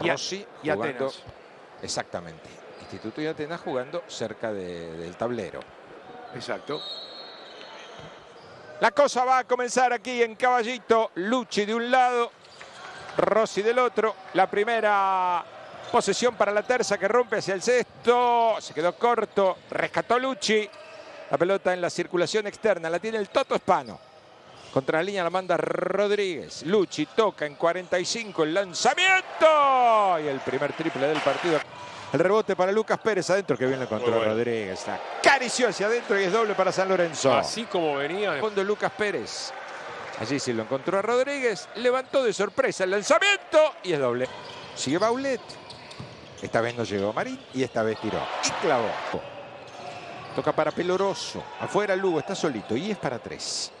Y a- Rossi y jugando. Atenas. Exactamente. Instituto y Atenas jugando cerca de- del tablero. Exacto. La cosa va a comenzar aquí en Caballito. Lucci de un lado, Rossi del otro. La primera posesión para la terza que rompe hacia el sexto. Se quedó corto. Rescató Lucci. La pelota en la circulación externa. La tiene el Toto Espano. Contra la línea la manda Rodríguez. Lucci toca en 45 el lanzamiento. Y el primer triple del partido. El rebote para Lucas Pérez adentro que bien lo encontró bueno. Rodríguez. Acarició hacia adentro y es doble para San Lorenzo. Así como venía. Fondo Lucas Pérez. Allí sí lo encontró a Rodríguez. Levantó de sorpresa el lanzamiento y es doble. Sigue Baulet. Esta vez no llegó Marín y esta vez tiró. Y clavó. Toca para Peloroso. Afuera Lugo está solito y es para tres.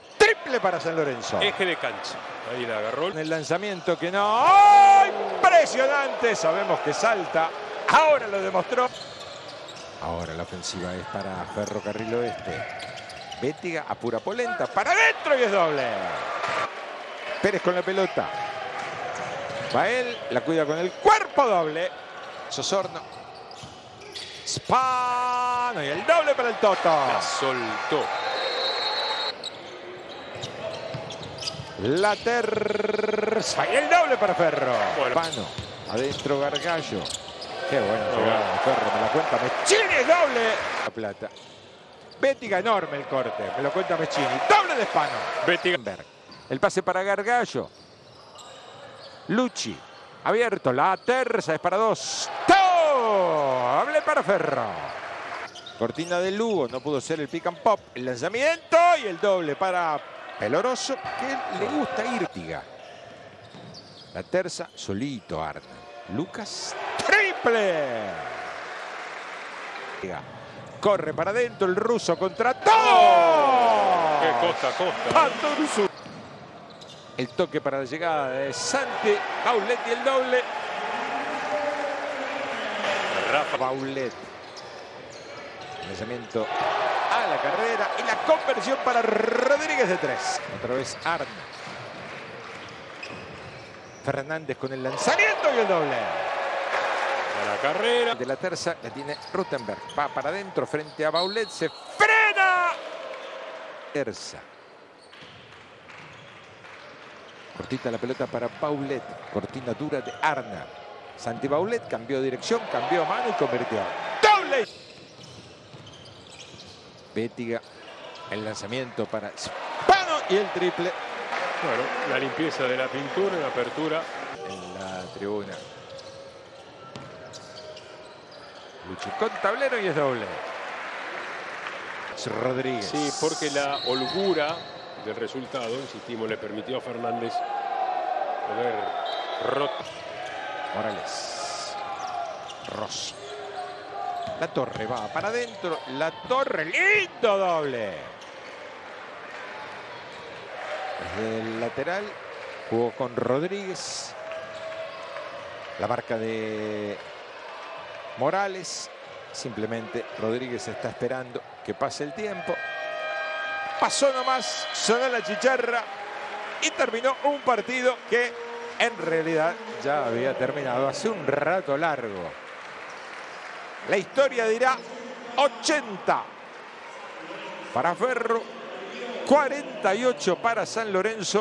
Triple para San Lorenzo. Eje de cancha. Ahí la agarró. En el lanzamiento que no. ¡Oh! Impresionante. Sabemos que salta. Ahora lo demostró. Ahora la ofensiva es para Ferrocarril Oeste. Bétiga apura polenta para adentro y es doble. Pérez con la pelota. Va él, la cuida con el cuerpo doble. Sosorno. Spano y el doble para el Toto. La soltó. La terza y el doble para Ferro. Bueno. Pano, adentro Gargallo. Qué buena jugada de Ferro, me la cuenta Mechini, doble. La plata. Bétiga enorme el corte, me lo cuenta Mechini. Doble de Spano. Betty. Berg. El pase para Gargallo. Lucci. Abierto. La terza es para dos. Doble para Ferro. Cortina de Lugo. No pudo ser el pick and pop. El lanzamiento y el doble para Peloroso. Que le gusta Irtiga. La terza solito Arna. Lucas. Triple. Corre para adentro el ruso contra todo. Qué costa costa. Pandorzu. El toque para la llegada de Santi. Baulet y el doble. Rafa. Baulet. Lanzamiento a la carrera y la conversión para Rodríguez de tres. Otra vez Arna. Fernández con el lanzamiento y el doble. A la carrera. De la terza la tiene Rutenberg. Va para adentro frente a Baulet. Se frena. Terza. Cortita la pelota para Baulet. Cortina dura de Arna. Santi Baulet cambió de dirección, cambió mano y convirtió. ¡Doble! Bétiga. El lanzamiento para Spano y el triple Bueno, la limpieza de la pintura, la apertura. en la tribuna. Lucho con tablero y es doble. Rodríguez. Sí, porque la holgura del resultado, insistimos, le permitió a Fernández poder roto. Morales. Rossi. La torre va para adentro. La torre, lindo doble. Desde el lateral jugó con Rodríguez. La marca de Morales. Simplemente Rodríguez está esperando que pase el tiempo. Pasó nomás, sonó la chicharra y terminó un partido que en realidad ya había terminado hace un rato largo. La historia dirá 80 para Ferro, 48 para San Lorenzo.